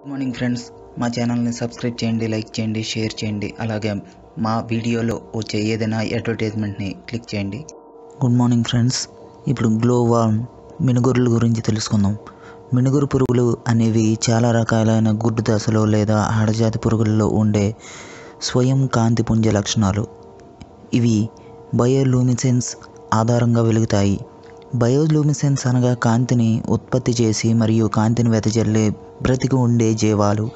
Good morning friends మా ఛానల్ని subscribe చేయండి లైక్ చేయండి షేర్ చేయండి. అలాగే మా వీడియోలో వచ్చే ఏదైనా అడ్వర్టైజ్మెంట్ని క్లిక్ చేయండి. గుడ్ మార్నింగ్ ఫ్రెండ్స్ ఇప్పుడు గ్లో వార్మ్ మినుగురుల గురించి తెలుసుకుందాం. మినుగురు పురుగులు అనేవి చాలా రకాలైన గుడ్డు దశలో లేదా ఆడజాతి పురుగులలో ఉండే స్వయం కాంతి పుంజ లక్షణాలు. ఇవి బయోలూమిసెన్స్ ఆధారంగా వెలుగుతాయి. బయోలూమిసెన్స్ అనగా కాంతిని ఉత్పత్తి చేసి మరియు కాంతిని వెదజల్లే బ్రతికి ఉండే జీవాలు.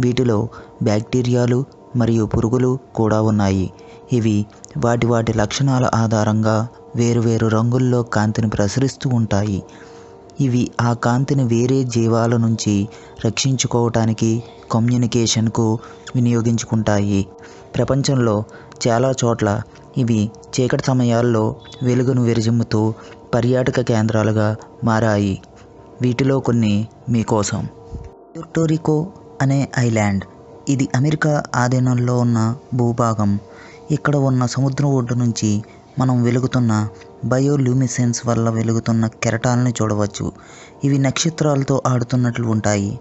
వీటిలో బ్యాక్టీరియాలు మరియు పురుగులు కూడా ఉన్నాయి. ఇవి వాటి వాటి లక్షణాల ఆధారంగా వేరువేరు రంగుల్లో కాంతిని ప్రసరిస్తూ ఉంటాయి. ఇవి ఆ కాంతిని వేరే జీవాల నుంచి రక్షించుకోవటానికి కమ్యూనికేషన్కు వినియోగించుకుంటాయి. ప్రపంచంలో చాలా చోట్ల ఇవి చీకటి సమయాల్లో వెలుగును విరజిమ్ముతూ పర్యాటక కేంద్రాలుగా మారాయి. వీటిలో కొన్ని మీకోసం. ప్యూర్టోరికో అనే ఐలాండ్. ఇది అమెరికా ఆధీనంలో ఉన్న భూభాగం. ఇక్కడ ఉన్న సముద్రం ఒడ్డు నుంచి మనం వెలుగుతున్న బయోల్యూమిసెన్స్ వల్ల వెలుగుతున్న కెరటాలను చూడవచ్చు. ఇవి నక్షత్రాలతో ఆడుతున్నట్లు ఉంటాయి.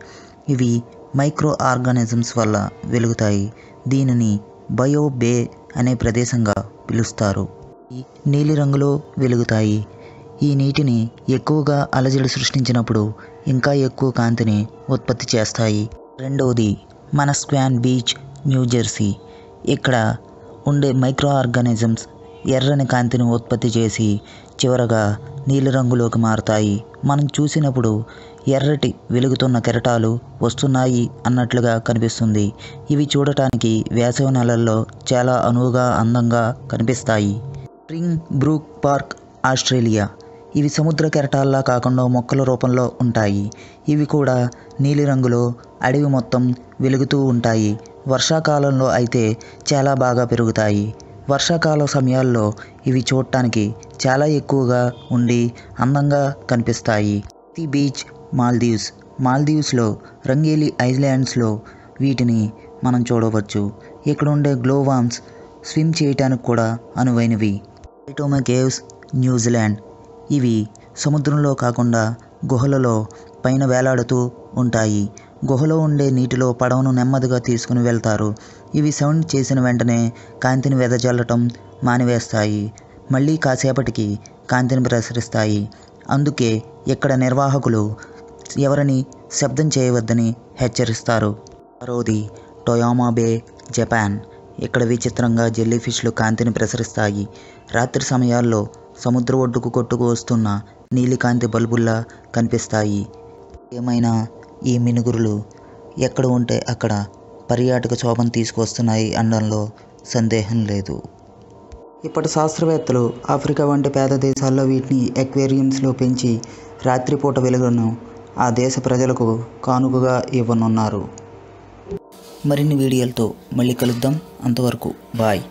ఇవి మైక్రో ఆర్గానిజమ్స్ వల్ల వెలుగుతాయి. దీనిని బయో బే అనే ప్రదేశంగా పిలుస్తారు. ఈ నీలిరంగులో వెలుగుతాయి. ఈ నీటిని ఎక్కువగా అలజడి సృష్టించినప్పుడు ఇంకా ఎక్కువ కాంతిని ఉత్పత్తి చేస్తాయి. రెండవది మన స్క్వాన్ బీచ్ న్యూజెర్సీ ఇక్కడ ఉండే మైక్రో ఆర్గానిజమ్స్ ఎర్రని కాంతిని ఉత్పత్తి చేసి చివరగా నీలిరంగులోకి మారుతాయి. మనం చూసినప్పుడు ఎర్రటి వెలుగుతున్న కెరటాలు వస్తున్నాయి అన్నట్లుగా కనిపిస్తుంది. ఇవి చూడటానికి వేసవి నెలల్లో చాలా అనువుగా అందంగా కనిపిస్తాయి. Spring brook park Australia. ఇవి సముద్ర కెరటాల్లా కాకుండా మొక్కల రూపంలో ఉంటాయి. ఇవి కూడా నీలిరంగులో అడవి మొత్తం వెలుగుతూ ఉంటాయి. వర్షాకాలంలో అయితే చాలా బాగా పెరుగుతాయి. వర్షాకాల సమయాల్లో ఇవి చూడటానికి చాలా ఎక్కువగా ఉండి అందంగా కనిపిస్తాయి. The beach Maldives. మాల్దీవ్స్లో రంగేలి ఐలాండ్స్లో వీటిని మనం చూడవచ్చు. ఇక్కడ ఉండే గ్లోవామ్స్ స్విమ్ చేయటానికి కూడా అనువైనవి. Waitomo caves New Zealand. ఇవి సముద్రంలో కాకుండా గుహలలో పైన వేలాడుతూ ఉంటాయి. గుహలో ఉండే నీటిలో పడవను నెమ్మదిగా తీసుకుని వెళ్తారు. ఇవి సౌండ్ చేసిన వెంటనే కాంతిని వెదజల్లటం మానివేస్తాయి. మళ్ళీ కాసేపటికి కాంతిని ప్రసరిస్తాయి. అందుకే ఇక్కడ నిర్వాహకులు ఎవరిని శబ్దం చేయవద్దని హెచ్చరిస్తారు. మరోది టొయామా బే జపాన్. ఇక్కడ విచిత్రంగా జెల్లీ ఫిష్లు కాంతిని ప్రసరిస్తాయి. రాత్రి సమయాల్లో సముద్ర ఒడ్డుకు కొట్టుకు వస్తున్న నీలికాంతి బల్బుల్లా కనిపిస్తాయి. ఏమైనా ఈ మినుగురులు ఎక్కడ ఉంటే అక్కడ పర్యాటక శోభను తీసుకొస్తున్నాయి అనడంలో సందేహం లేదు. ఇప్పటి శాస్త్రవేత్తలు ఆఫ్రికా వంటి పేద దేశాల్లో వీటిని ఎక్వేరియంస్లో పెంచి రాత్రిపూట వెలుగును ఆ దేశ ప్రజలకు కానుకగా ఇవ్వనున్నారు. మరిన్ని వీడియోలతో మళ్ళీ కలుద్దాం. అంతవరకు బాయ్.